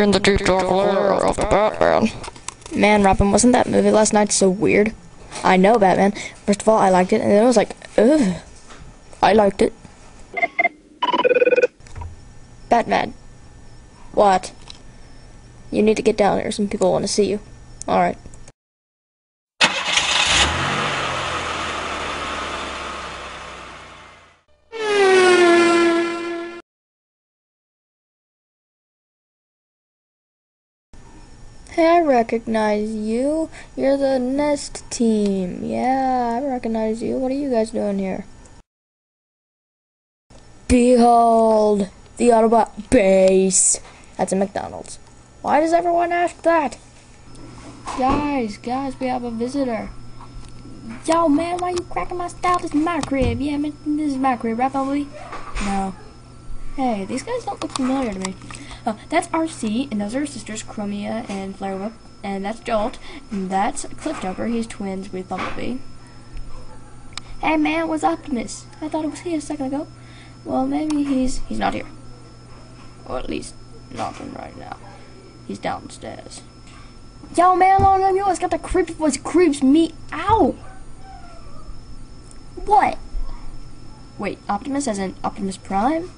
in the deep dark lair of the Batman. Man, Robin, wasn't that movie last night so weird? I know, Batman. First of all, I liked it, and then I was like, ugh. I liked it. Batman. What? You need to get down here. Some people want to see you. Alright. Hey, I recognize you. You're the Nest team. Yeah, I recognize you. What are you guys doing here? Behold, the Autobot base. That's a McDonald's. Why does everyone ask that? Guys, guys, we have a visitor. Yo, man, why you cracking my style? This is my crib. Yeah, man, this is my crib, right, Bumblebee? No. Hey, these guys don't look familiar to me. Oh, that's Arcee, and those are sisters, Chromia and Flareup, and that's Jolt, and that's Cliffjumper. He's twins with Bumblebee. Hey, man, what's Optimus? I thought it was here a second ago. Well, maybe he's he's not here. Or at least not right now. He's downstairs. Yo, man, long on yours got the creepy voice creeps me out. What? Wait, Optimus as in Optimus Prime?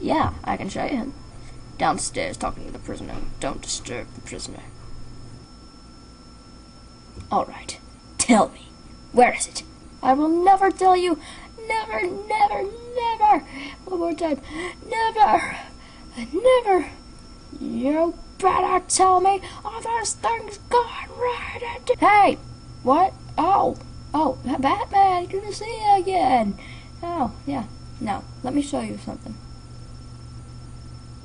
Yeah, I can show you. Downstairs talking to the prisoner. Don't disturb the prisoner. Alright, tell me. Where is it? I will never tell you. Never, never, never. One more time. Never, never. You better tell me all those things gone right into. Hey! What? Oh. Oh, Batman, good to see you again. Oh, yeah. No, let me show you something.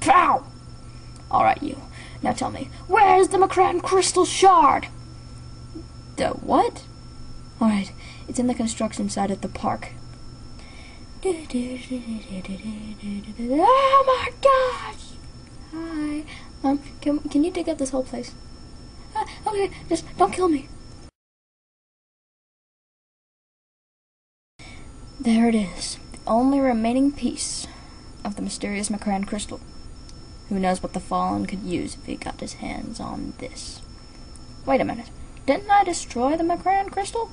Pow! Alright, you. Now tell me, where's the Mk'Krann crystal shard? The what? Alright, it's in the construction site at the park. Oh my gosh! Hi. Um, can, can you dig up this whole place? Uh, okay, just don't kill me. There it is. The only remaining piece of the mysterious Mk'Krann crystal. Who knows what the Fallen could use if he got his hands on this. Wait a minute. Didn't I destroy the Mk'Krann crystal?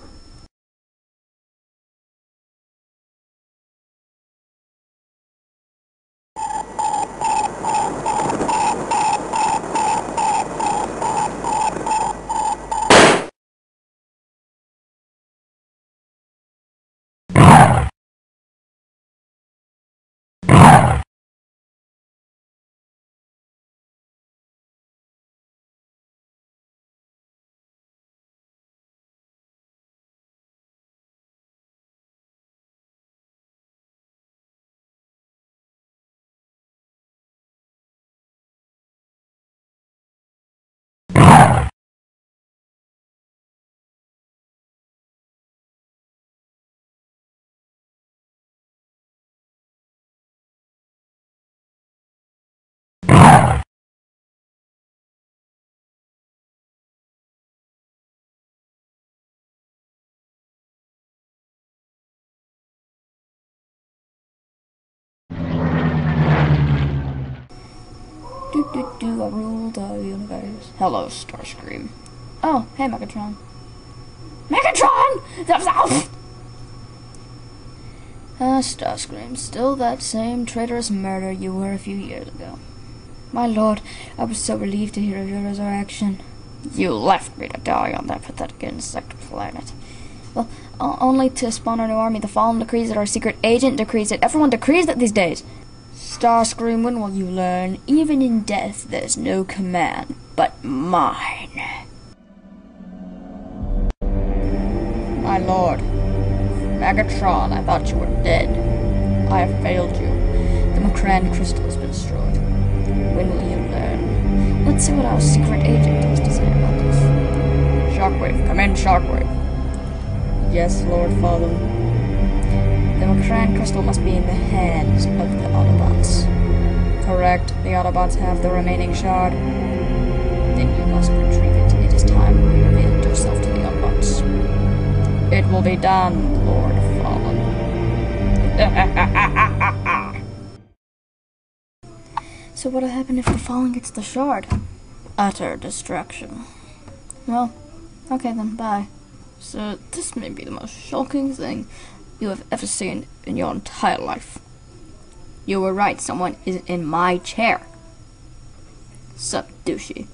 Do do do, I rule the universe. Hello, Starscream. Oh, hey, Megatron. Megatron! That was out! Ah, Starscream, still that same traitorous murderer you were a few years ago. My lord, I was so relieved to hear of your resurrection. You left me to die on that pathetic insect planet. Well, o- only to spawn a new army. The Fallen decrees it, our secret agent decrees it. Everyone decrees it these days. Starscream, when will you learn? Even in death, there's no command but mine. My lord, Megatron, I thought you were dead. I have failed you. The Mk'Krann crystal has been destroyed. When will you learn? Let's see what our secret agent has to say about this. Shockwave, come in, Shockwave. Yes, Lord Father. The Mk'Krann crystal must be in the hands of the Autobots. Correct. The Autobots have the remaining shard. Then you must retrieve it. It is time you revealed yourself to the Autobots. It will be done, Lord Fallen. so So what'll happen if the Fallen gets the shard? Utter destruction. Well, okay then, bye. So this may be the most shocking thing you have ever seen in your entire life. You were right, someone is in my chair. Sup, douchey.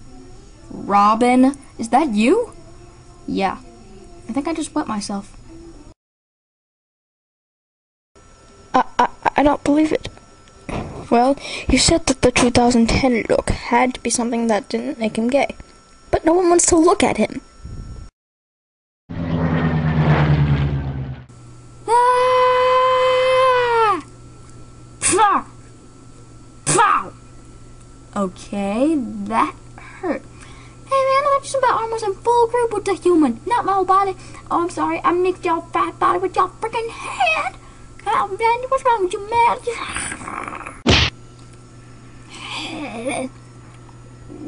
Robin, is that you? Yeah. I think I just wet myself. I, I, I don't believe it. Well, you said that the 2010 look had to be something that didn't make him gay. But no one wants to look at him. Okay, that hurt. Hey man, I'm just about almost in full group with the human, not my whole body. Oh, I'm sorry, I mixed your fat body with your freaking head. Oh man, what's wrong with you, man?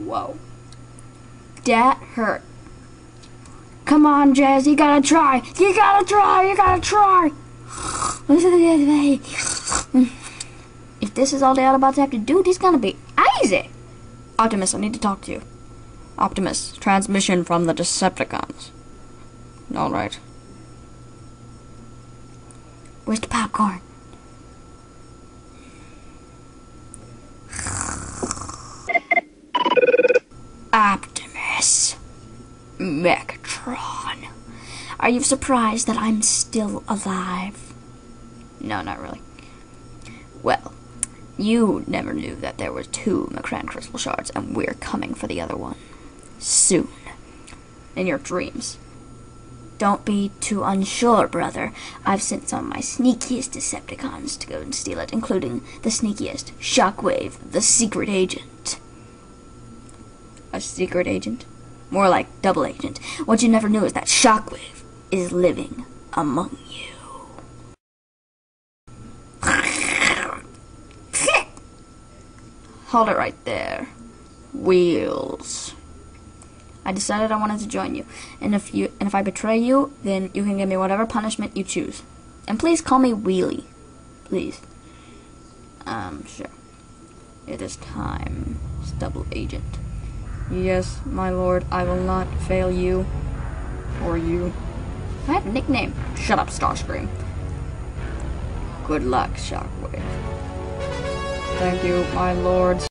Whoa. That hurt. Come on, Jazz, you gotta try. You gotta try, you gotta try. If this is all the Autobots have to do, this is gonna be Optimus, I need to talk to you. Optimus, transmission from the Decepticons. Alright. Where's the popcorn? Optimus. Megatron. Are you surprised that I'm still alive? No, not really. Well, you never knew that there were two Mk'Krann crystal shards, and we're coming for the other one. Soon. In your dreams. Don't be too unsure, brother. I've sent some of my sneakiest Decepticons to go and steal it, including the sneakiest, Shockwave, the secret agent. A secret agent? More like double agent. What you never knew is that Shockwave is living among you. Hold it right there. Wheels. I decided I wanted to join you, and if you and if I betray you, then you can give me whatever punishment you choose. And please call me Wheelie, please. Um, sure. It is time, double agent. Yes, my lord, I will not fail you. Or you. I have a nickname. Shut up, Starscream. Good luck, Shockwave. Thank you, my lords.